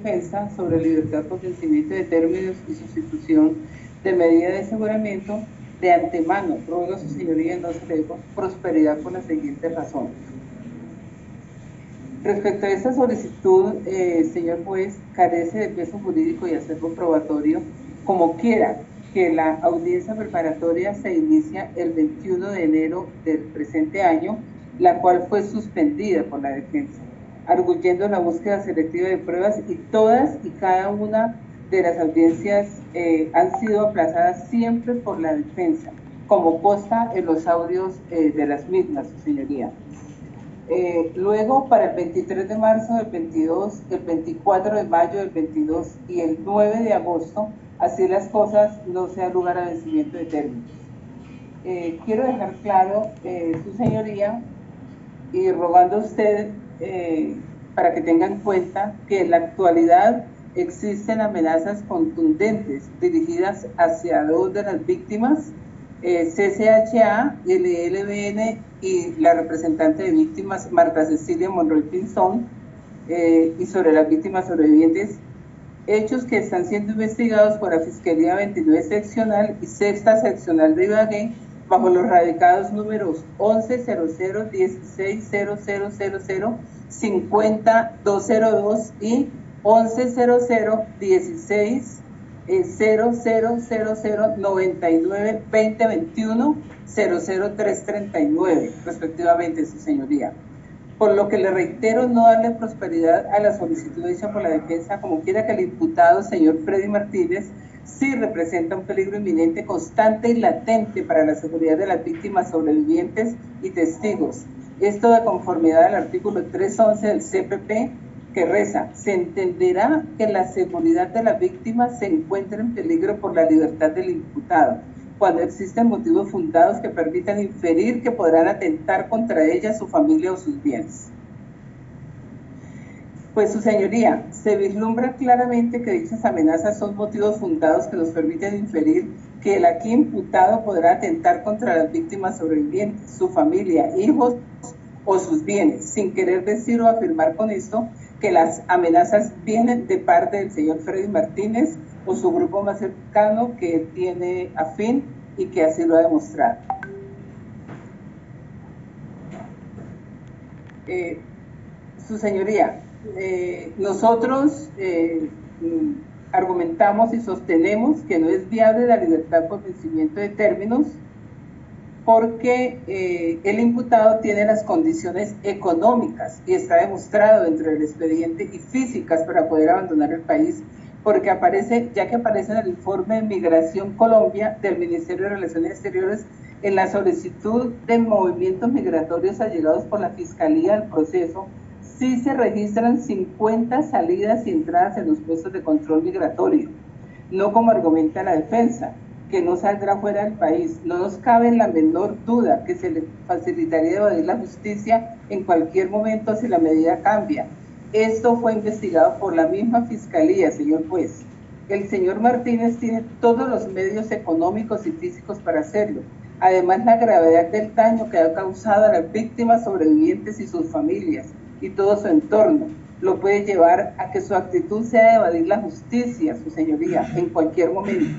defensa sobre libertad por vencimiento de términos y sustitución de medida de aseguramiento de antemano, ruego a su señoría se le prosperidad por las siguientes razones. Respecto a esta solicitud, eh, señor juez, carece de peso jurídico y acervo probatorio, como quiera que la audiencia preparatoria se inicia el 21 de enero del presente año, la cual fue suspendida por la defensa arguyendo la búsqueda selectiva de pruebas y todas y cada una de las audiencias eh, han sido aplazadas siempre por la defensa, como consta en los audios eh, de las mismas, su señoría. Eh, luego, para el 23 de marzo del 22, el 24 de mayo del 22 y el 9 de agosto, así las cosas no se lugar a vencimiento de términos. quiero dejar claro, su señoría, y rogando a usted eh, para que tengan en cuenta que en la actualidad existen amenazas contundentes dirigidas hacia dos de las víctimas, eh, CCHA, el ELBN y la representante de víctimas Marta Cecilia Monroy Pinzón, eh, y sobre las víctimas sobrevivientes, hechos que están siendo investigados por la Fiscalía 29 Seccional y Sexta Seccional de Ibagué bajo los radicados números 1100 160000 50202 y 1100 16 0000 99 2021 00339 respectivamente, su señoría. Por lo que le reitero no darle prosperidad a la solicitud hecha por la defensa, como quiera que el imputado, señor Freddy Martínez, sí representa un peligro inminente, constante y latente para la seguridad de las víctimas sobrevivientes y testigos. Esto de conformidad al artículo 311 del CPP que reza, se entenderá que la seguridad de la víctima se encuentra en peligro por la libertad del imputado, cuando existen motivos fundados que permitan inferir que podrán atentar contra ella, su familia o sus bienes. Pues su señoría, se vislumbra claramente que dichas amenazas son motivos fundados que nos permiten inferir que el aquí imputado podrá atentar contra las víctimas sobrevivientes, su familia, hijos o sus bienes, sin querer decir o afirmar con esto que las amenazas vienen de parte del señor Freddy Martínez o su grupo más cercano que tiene afín y que así lo ha demostrado. Eh, su señoría, eh, nosotros eh, argumentamos y sostenemos que no es viable la libertad por vencimiento de términos porque eh, el imputado tiene las condiciones económicas y está demostrado dentro del expediente y físicas para poder abandonar el país, porque aparece, ya que aparece en el informe de Migración Colombia del Ministerio de Relaciones Exteriores en la solicitud de movimientos migratorios allegados por la Fiscalía del proceso sí se registran 50 salidas y entradas en los puestos de control migratorio, no como argumenta la defensa, que no saldrá fuera del país. No nos cabe la menor duda que se le facilitaría evadir la justicia en cualquier momento si la medida cambia. Esto fue investigado por la misma fiscalía, señor juez. El señor Martínez tiene todos los medios económicos y físicos para hacerlo. Además, la gravedad del daño que ha causado a las víctimas sobrevivientes y sus familias y todo su entorno, lo puede llevar a que su actitud sea de evadir la justicia, su señoría, en cualquier momento.